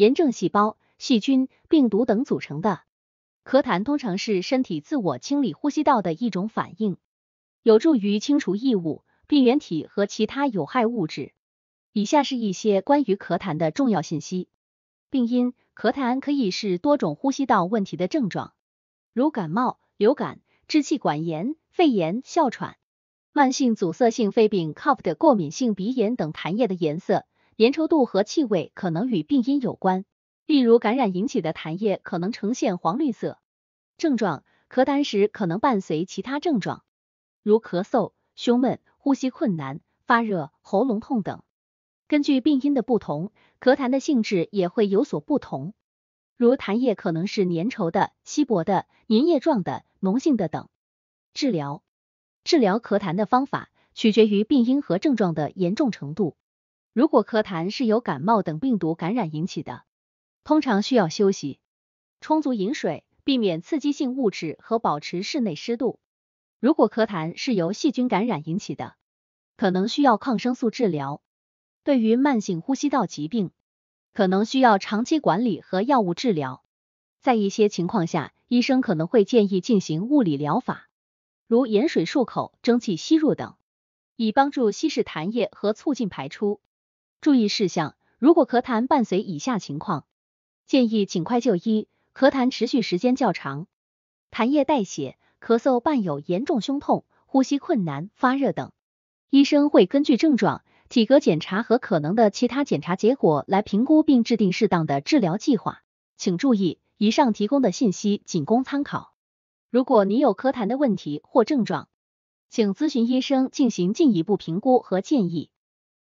炎症细胞、细菌、病毒等组成的。咳痰通常是身体自我清理呼吸道的一种反应，有助于清除异物、病原体和其他有害物质。以下是一些关于咳痰的重要信息。病因：咳痰可以是多种呼吸道问题的症状，如感冒、流感、支气管炎、肺炎、哮喘、慢性阻塞性肺病 的过敏性鼻炎等。痰液的颜色、粘稠度和气味可能与病因有关。例如，感染引起的痰液可能呈现黄绿色。症状：咳痰时可能伴随其他症状，如咳嗽、胸闷、呼吸困难、发热、喉咙痛等。根据病因的不同，咳痰的性质也会有所不同。如痰液可能是粘稠的、稀薄的、粘液状的、脓性的等。治疗：治疗咳痰的方法取决于病因和症状的严重程度。如果咳痰是由感冒等病毒感染引起的，通常需要休息，充足饮水，避免刺激性物质和保持室内湿度。如果咳痰是由细菌感染引起的，可能需要抗生素治疗。对于慢性呼吸道疾病，可能需要长期管理和药物治疗。在一些情况下，医生可能会建议进行物理疗法，如盐水漱口、蒸汽吸入等，以帮助稀释痰液和促进排出。注意事项：如果咳痰伴随以下情况。建议尽快就医。咳痰持续时间较长，痰液带血，咳嗽伴有严重胸痛、呼吸困难、发热等，医生会根据症状、体格检查和可能的其他检查结果来评估并制定适当的治疗计划。请注意，以上提供的信息仅供参考。如果你有咳痰的问题或症状，请咨询医生进行进一步评估和建议。